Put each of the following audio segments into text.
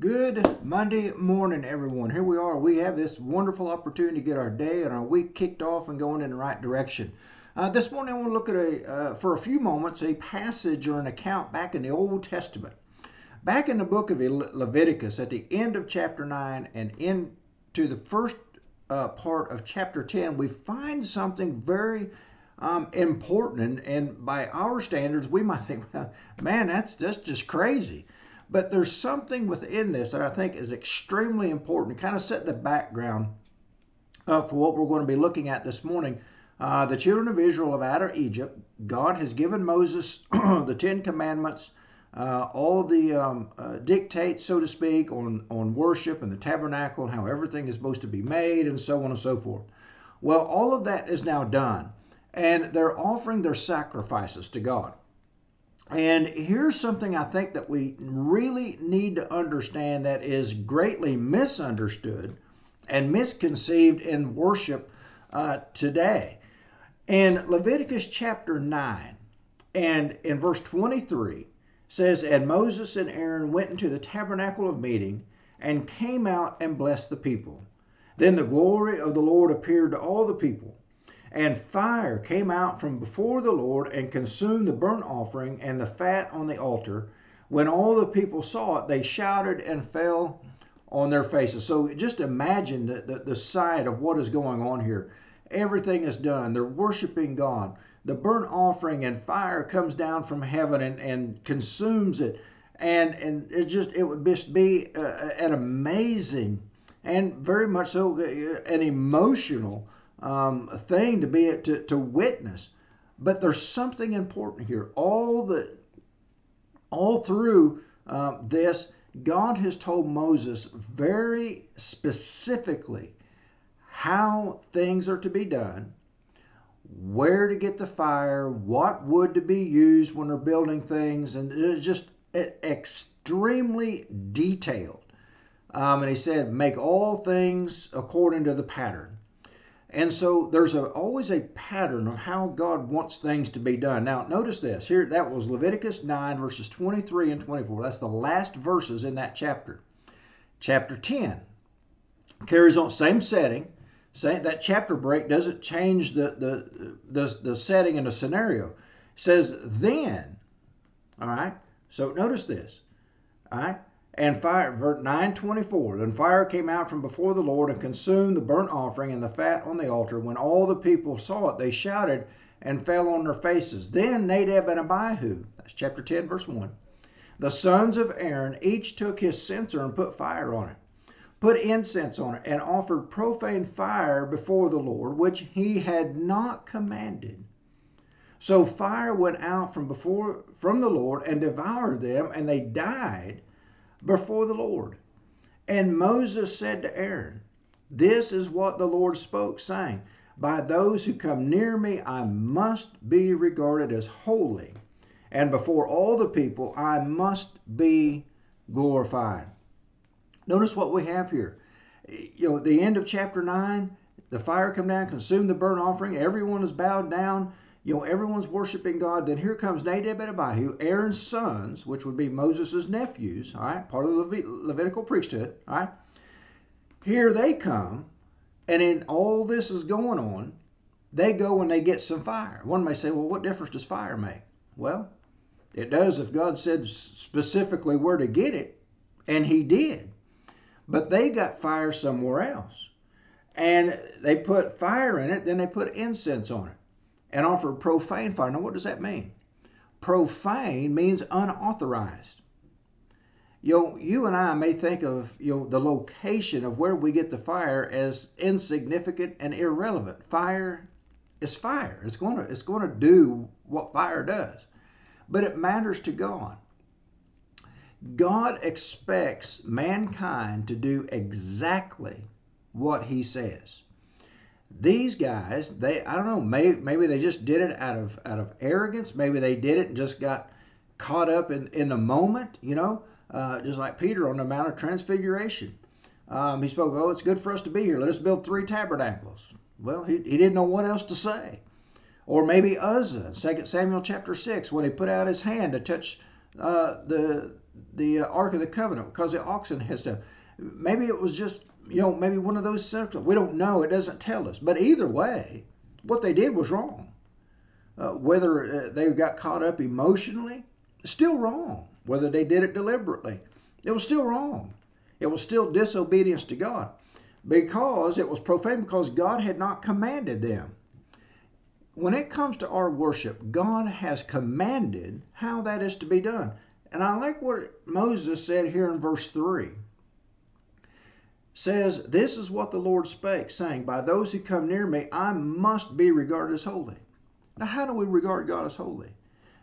Good Monday morning, everyone. Here we are. We have this wonderful opportunity to get our day and our week kicked off and going in the right direction. Uh, this morning, I want to look at a, uh, for a few moments, a passage or an account back in the Old Testament. Back in the book of Leviticus, at the end of chapter 9 and into the first uh, part of chapter 10, we find something very um, important. And, and by our standards, we might think, man, that's, that's just crazy. But there's something within this that I think is extremely important to kind of set the background uh, for what we're going to be looking at this morning. Uh, the children of Israel have out of Egypt. God has given Moses the Ten Commandments, uh, all the um, uh, dictates, so to speak, on, on worship and the tabernacle and how everything is supposed to be made and so on and so forth. Well, all of that is now done, and they're offering their sacrifices to God. And here's something I think that we really need to understand that is greatly misunderstood and misconceived in worship uh, today. In Leviticus chapter 9 and in verse 23 says, And Moses and Aaron went into the tabernacle of meeting and came out and blessed the people. Then the glory of the Lord appeared to all the people and fire came out from before the Lord and consumed the burnt offering and the fat on the altar. When all the people saw it, they shouted and fell on their faces. So just imagine the, the, the sight of what is going on here. Everything is done. They're worshiping God. The burnt offering and fire comes down from heaven and, and consumes it. And, and it just it would just be uh, an amazing and very much so uh, an emotional um, thing to be to, to witness. But there's something important here. All the all through uh, this, God has told Moses very specifically how things are to be done, where to get the fire, what wood to be used when they're building things, and it's just extremely detailed. Um, and he said, make all things according to the pattern. And so there's a, always a pattern of how God wants things to be done. Now, notice this. Here, that was Leviticus 9, verses 23 and 24. That's the last verses in that chapter. Chapter 10 carries on, same setting. Same, that chapter break doesn't change the, the, the, the setting and the scenario. It says, then, all right? So notice this, all right? And fire, verse 924, then fire came out from before the Lord and consumed the burnt offering and the fat on the altar. When all the people saw it, they shouted and fell on their faces. Then Nadab and Abihu, that's chapter 10, verse 1, the sons of Aaron, each took his censer and put fire on it, put incense on it, and offered profane fire before the Lord, which he had not commanded. So fire went out from before from the Lord and devoured them, and they died before the Lord. And Moses said to Aaron, This is what the Lord spoke, saying, By those who come near me I must be regarded as holy, and before all the people I must be glorified. Notice what we have here. You know, the end of chapter 9, the fire come down, consume the burnt offering, everyone is bowed down you know, everyone's worshiping God. Then here comes Nadab and Abihu, Aaron's sons, which would be Moses' nephews, all right, part of the Levitical priesthood, all right. Here they come, and in all this is going on, they go and they get some fire. One may say, well, what difference does fire make? Well, it does if God said specifically where to get it, and He did. But they got fire somewhere else. And they put fire in it, then they put incense on it and offer profane fire. Now, what does that mean? Profane means unauthorized. You know, you and I may think of you know the location of where we get the fire as insignificant and irrelevant. Fire is fire. It's going to it's going to do what fire does, but it matters to God. God expects mankind to do exactly what He says these guys, they I don't know, maybe maybe they just did it out of out of arrogance. Maybe they did it and just got caught up in in the moment. You know, uh, just like Peter on the Mount of Transfiguration. Um, he spoke, "Oh, it's good for us to be here. Let us build three tabernacles." Well, he, he didn't know what else to say. Or maybe Uzzah, 2 Samuel chapter 6, when he put out his hand to touch uh, the the Ark of the Covenant because the oxen had stuff. Maybe it was just you know maybe one of those circles. We don't know. It doesn't tell us. But either way, what they did was wrong. Uh, whether uh, they got caught up emotionally, still wrong. Whether they did it deliberately, it was still wrong. It was still disobedience to God because it was profane because God had not commanded them. When it comes to our worship, God has commanded how that is to be done. And I like what Moses said here in verse 3 says, This is what the Lord spake, saying, By those who come near me, I must be regarded as holy. Now, how do we regard God as holy?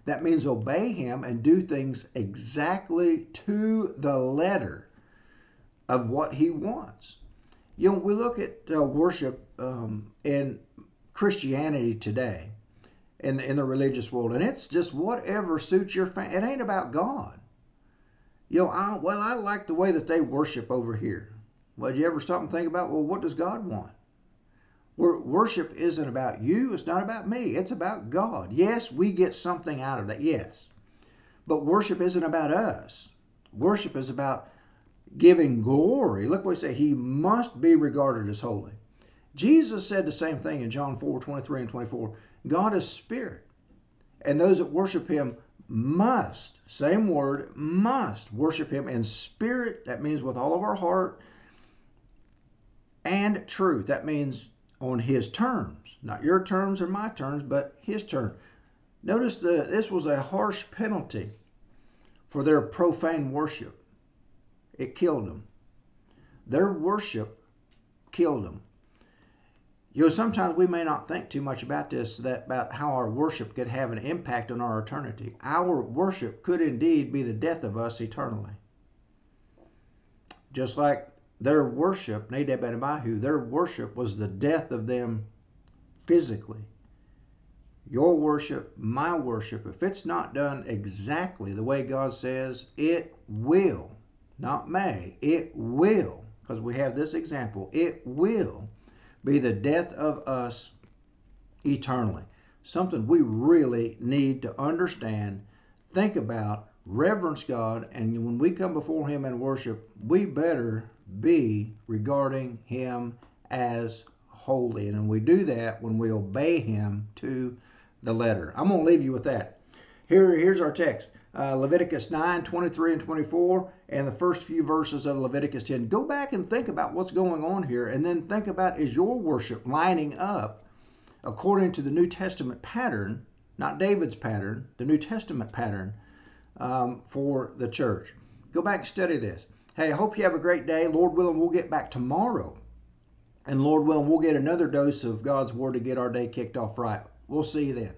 That means obey Him and do things exactly to the letter of what He wants. You know, we look at uh, worship um, in Christianity today, in the, in the religious world, and it's just whatever suits your family. It ain't about God. You know, I, well, I like the way that they worship over here. Well, do you ever stop and think about, well, what does God want? Worship isn't about you. It's not about me. It's about God. Yes, we get something out of that. Yes. But worship isn't about us. Worship is about giving glory. Look what he said. He must be regarded as holy. Jesus said the same thing in John 4 23 and 24. God is spirit, and those that worship him must, same word, must worship him in spirit. That means with all of our heart and truth. That means on his terms, not your terms or my terms, but his terms. Notice that this was a harsh penalty for their profane worship. It killed them. Their worship killed them. You know, sometimes we may not think too much about this, that about how our worship could have an impact on our eternity. Our worship could indeed be the death of us eternally. Just like their worship, Nadab and Abihu, their worship was the death of them physically. Your worship, my worship, if it's not done exactly the way God says, it will, not may, it will, because we have this example, it will be the death of us eternally. Something we really need to understand, think about, reverence God, and when we come before Him and worship, we better be regarding Him as holy. And we do that when we obey Him to the letter. I'm going to leave you with that. Here, here's our text. Uh, Leviticus 9, 23 and 24, and the first few verses of Leviticus 10. Go back and think about what's going on here, and then think about is your worship lining up according to the New Testament pattern, not David's pattern, the New Testament pattern um, for the church. Go back and study this. Hey, I hope you have a great day. Lord willing, we'll get back tomorrow. And Lord willing, we'll get another dose of God's Word to get our day kicked off right. We'll see you then.